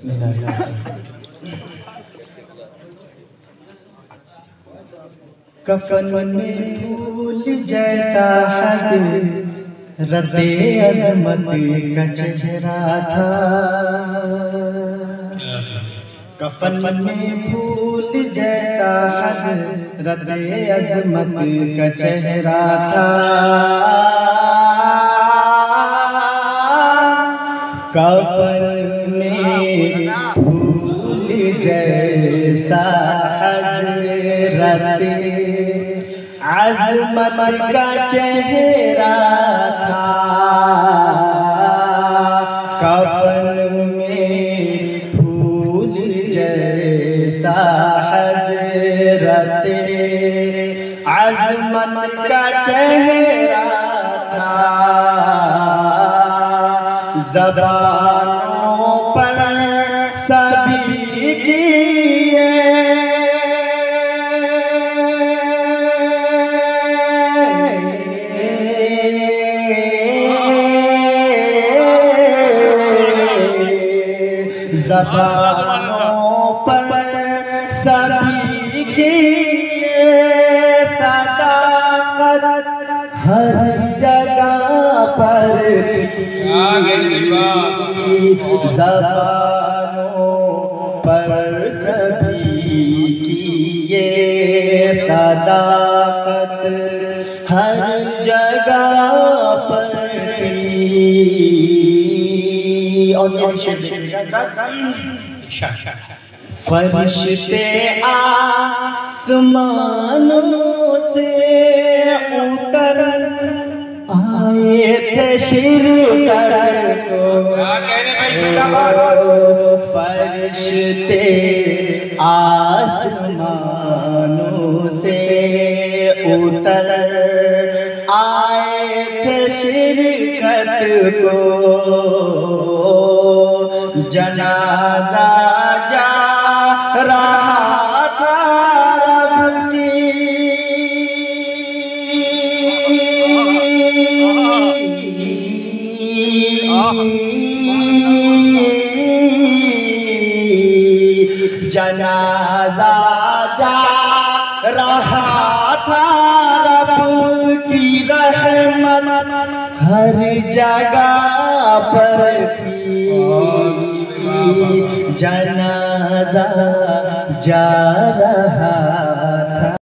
कफन में फूल जैसा हज़रत अजमत का चेहरा था। कफन में फूल जैसा हज़रत अजमत का चेहरा था। कफन में फूल जैसा हज़रत अजमत का चेहरा था कफन में फूल जैसा हज़रत अजमत का चेहरा जबानों पर सभी की जबानों पर सभी की पर जबानों पर सभी की ये सदाकत। हर जगह पर थी फरिश्ते आसमानों से उतर आए थे शिरकत को फरिश्ते आसमानों से उतर आए थे शिरकत को जनाजा जनाजा जा रहा था रब की रहमत हर जगह पर थी। जनाजा जा रहा